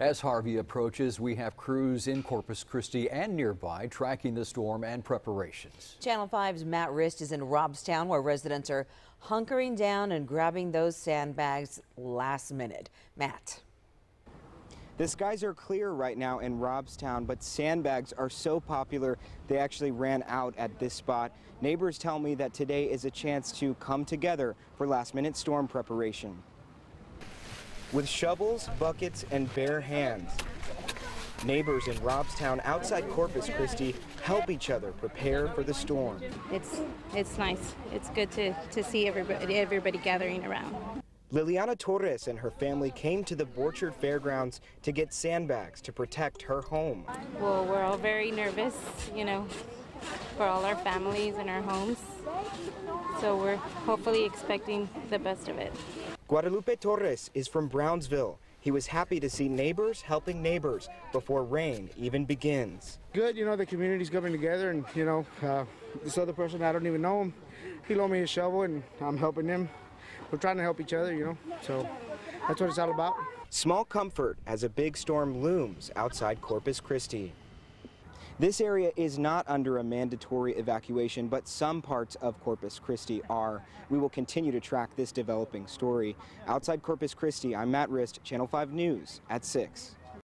As Harvey approaches, we have crews in Corpus Christi and nearby tracking the storm and preparations. Channel 5's Matt Rist is in Robstown where residents are hunkering down and grabbing those sandbags last minute. Matt. The skies are clear right now in Robstown, but sandbags are so popular they actually ran out at this spot. Neighbors tell me that today is a chance to come together for last minute storm preparation with shovels, buckets, and bare hands. Neighbors in Robstown outside Corpus Christi help each other prepare for the storm. It's it's nice. It's good to, to see everybody everybody gathering around. Liliana Torres and her family came to the Borchard Fairgrounds to get sandbags to protect her home. Well, we're all very nervous, you know, for all our families and our homes. So we're hopefully expecting the best of it. Guadalupe Torres is from Brownsville. He was happy to see neighbors helping neighbors before rain even begins. Good, you know, the community's coming together and, you know, uh, this other person, I don't even know him, he loaned me a shovel and I'm helping him. We're trying to help each other, you know, so that's what it's all about. Small comfort as a big storm looms outside Corpus Christi. This area is not under a mandatory evacuation, but some parts of Corpus Christi are. We will continue to track this developing story. Outside Corpus Christi, I'm Matt Rist, Channel 5 News at 6.